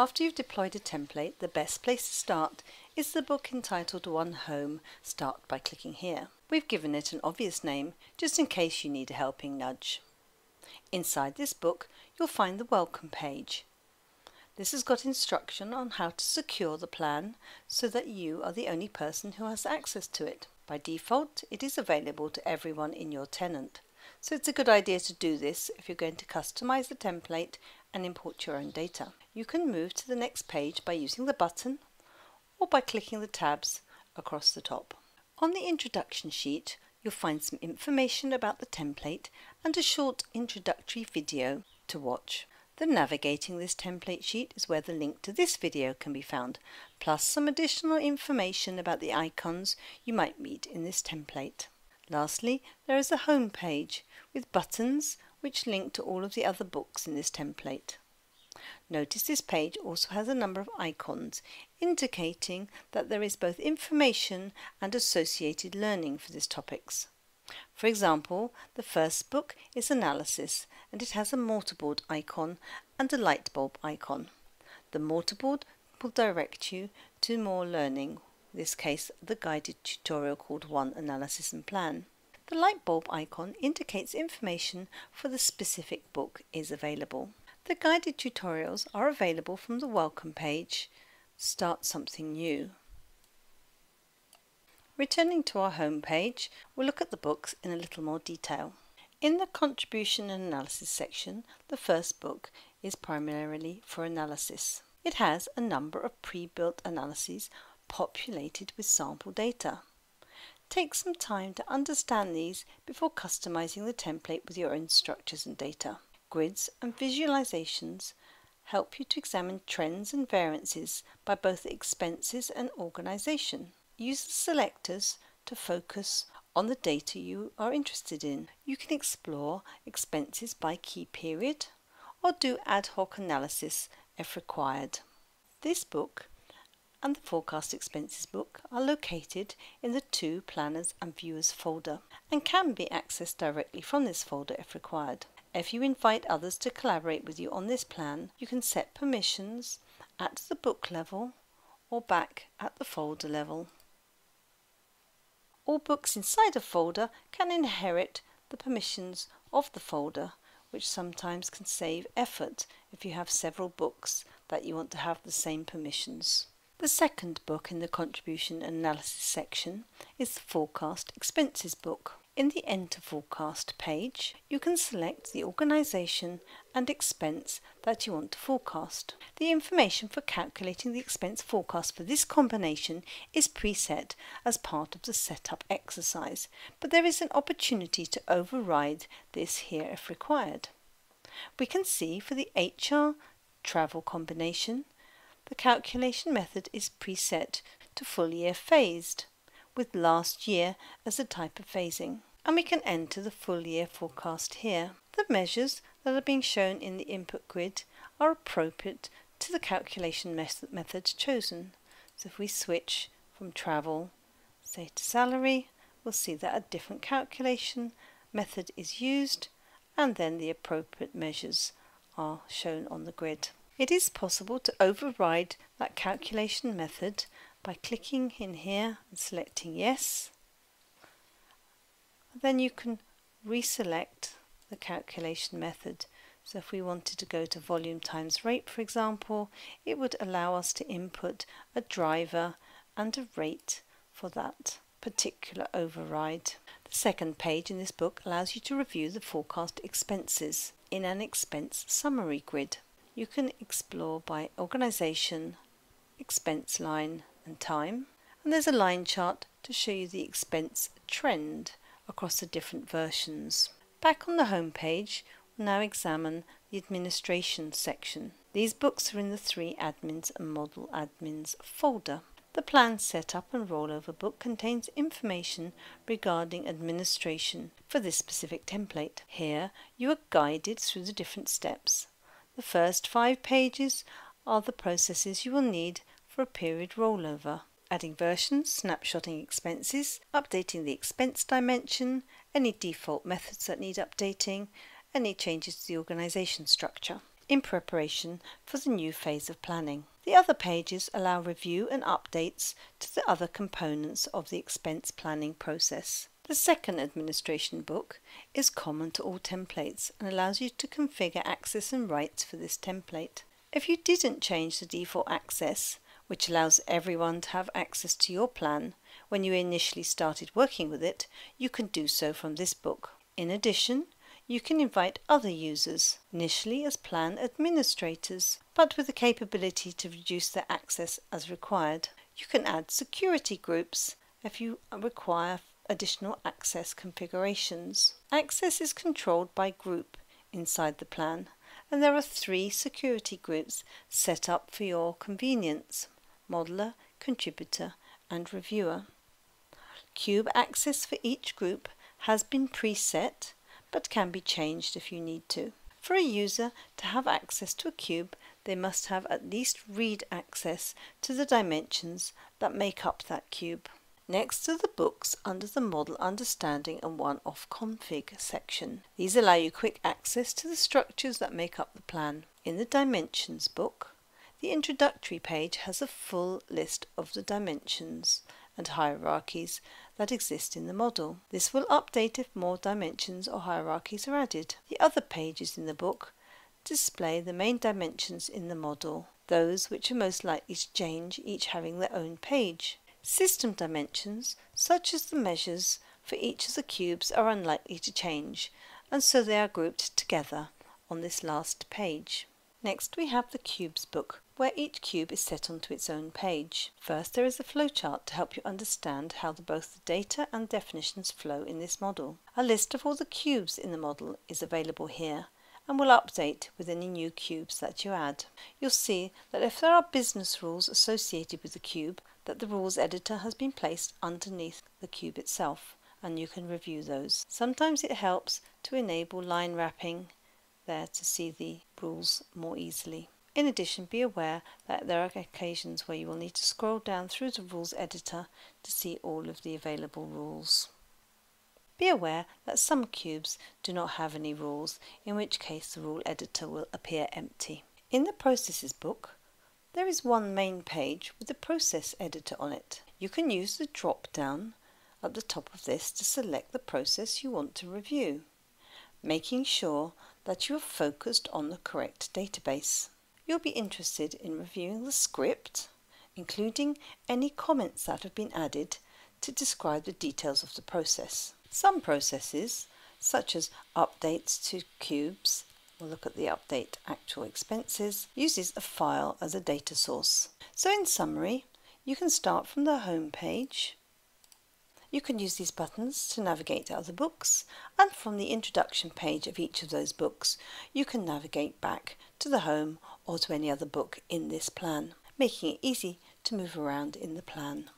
After you've deployed a template, the best place to start is the book entitled One Home. Start by clicking here. We've given it an obvious name just in case you need a helping nudge. Inside this book, you'll find the welcome page. This has got instruction on how to secure the plan so that you are the only person who has access to it. By default, it is available to everyone in your tenant. So it's a good idea to do this if you're going to customize the template and import your own data. You can move to the next page by using the button or by clicking the tabs across the top. On the introduction sheet, you'll find some information about the template and a short introductory video to watch. The navigating this template sheet is where the link to this video can be found, plus some additional information about the icons you might meet in this template. Lastly, there is a home page with buttons which link to all of the other books in this template. Notice this page also has a number of icons indicating that there is both information and associated learning for these topics. For example, the first book is analysis and it has a mortarboard icon and a light bulb icon. The mortarboard will direct you to more learning, in this case the guided tutorial called One Analysis and Plan. The light bulb icon indicates information for the specific book is available. The guided tutorials are available from the welcome page, Start Something New. Returning to our home page, we'll look at the books in a little more detail. In the contribution and analysis section, the first book is primarily for analysis. It has a number of pre-built analyses populated with sample data. Take some time to understand these before customizing the template with your own structures and data. Grids and visualizations help you to examine trends and variances by both expenses and organization. Use the selectors to focus on the data you are interested in. You can explore expenses by key period or do ad hoc analysis if required. This book and the Forecast Expenses book are located in the two Planners and Viewers folder and can be accessed directly from this folder if required. If you invite others to collaborate with you on this plan, you can set permissions at the book level or back at the folder level. All books inside a folder can inherit the permissions of the folder, which sometimes can save effort if you have several books that you want to have the same permissions. The second book in the contribution analysis section is the forecast expenses book. In the Enter Forecast page, you can select the organisation and expense that you want to forecast. The information for calculating the expense forecast for this combination is preset as part of the setup exercise, but there is an opportunity to override this here if required. We can see for the HR travel combination the calculation method is preset to full year phased, with last year as a type of phasing. And we can enter the full year forecast here. The measures that are being shown in the input grid are appropriate to the calculation method chosen. So if we switch from travel, say to salary, we'll see that a different calculation method is used and then the appropriate measures are shown on the grid. It is possible to override that calculation method by clicking in here and selecting yes. Then you can reselect the calculation method. So if we wanted to go to volume times rate, for example, it would allow us to input a driver and a rate for that particular override. The second page in this book allows you to review the forecast expenses in an expense summary grid you can explore by organisation, expense line and time. And there's a line chart to show you the expense trend across the different versions. Back on the home page, we'll now examine the administration section. These books are in the three admins and model admins folder. The plan setup and rollover book contains information regarding administration for this specific template. Here you are guided through the different steps the first five pages are the processes you will need for a period rollover. Adding versions, snapshotting expenses, updating the expense dimension, any default methods that need updating, any changes to the organisation structure. in preparation for the new phase of planning. The other pages allow review and updates to the other components of the expense planning process. The second administration book is common to all templates and allows you to configure access and rights for this template. If you didn't change the default access, which allows everyone to have access to your plan when you initially started working with it, you can do so from this book. In addition, you can invite other users, initially as plan administrators, but with the capability to reduce their access as required. You can add security groups if you require additional access configurations. Access is controlled by group inside the plan and there are three security groups set up for your convenience modeler, contributor and reviewer. Cube access for each group has been preset but can be changed if you need to. For a user to have access to a cube, they must have at least read access to the dimensions that make up that cube. Next to the books under the Model Understanding and One-Off Config section. These allow you quick access to the structures that make up the plan. In the Dimensions book, the introductory page has a full list of the dimensions and hierarchies that exist in the model. This will update if more dimensions or hierarchies are added. The other pages in the book display the main dimensions in the model, those which are most likely to change, each having their own page. System dimensions, such as the measures for each of the cubes, are unlikely to change, and so they are grouped together on this last page. Next we have the cubes book, where each cube is set onto its own page. First there is a flowchart to help you understand how the, both the data and definitions flow in this model. A list of all the cubes in the model is available here, and will update with any new cubes that you add. You'll see that if there are business rules associated with the cube, that the rules editor has been placed underneath the cube itself and you can review those. Sometimes it helps to enable line wrapping there to see the rules more easily. In addition, be aware that there are occasions where you will need to scroll down through the rules editor to see all of the available rules. Be aware that some cubes do not have any rules, in which case the rule editor will appear empty. In the Processes book, there is one main page with the process editor on it. You can use the drop down at the top of this to select the process you want to review, making sure that you are focused on the correct database. You'll be interested in reviewing the script, including any comments that have been added to describe the details of the process. Some processes, such as updates to cubes, we'll look at the update actual expenses, uses a file as a data source. So in summary, you can start from the home page. You can use these buttons to navigate to other books, and from the introduction page of each of those books, you can navigate back to the home or to any other book in this plan, making it easy to move around in the plan.